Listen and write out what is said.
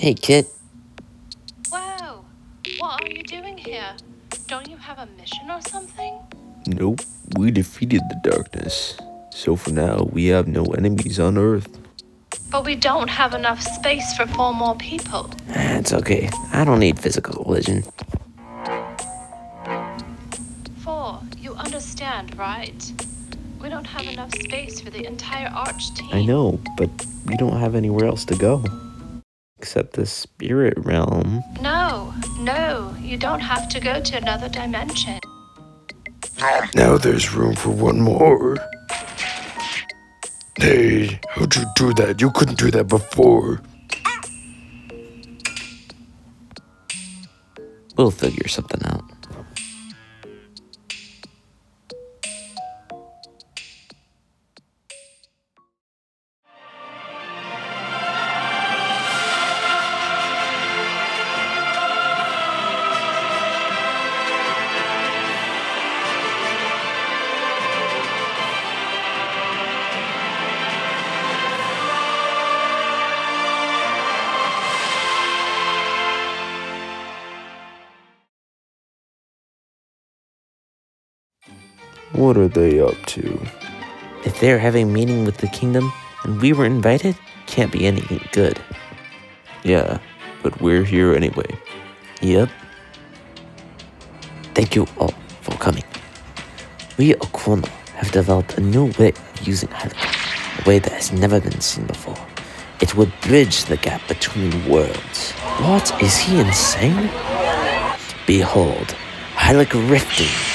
Hey, Kit. Whoa! What are you doing here? Don't you have a mission or something? Nope, we defeated the darkness. So for now, we have no enemies on Earth. But we don't have enough space for four more people. Ah, It's okay. I don't need physical collision. Four, you understand, right? We don't have enough space for the entire Arch team. I know, but we don't have anywhere else to go. Except the spirit realm. No, no, you don't have to go to another dimension. Now there's room for one more. Hey, how'd you do that? You couldn't do that before. We'll figure something out. What are they up to? If they're having a meeting with the kingdom and we were invited, can't be anything good. Yeah, but we're here anyway. Yep. Thank you all for coming. We at Okono have developed a new way of using Hylica, a way that has never been seen before. It would bridge the gap between worlds. What? Is he insane? Behold, Hylic Rifting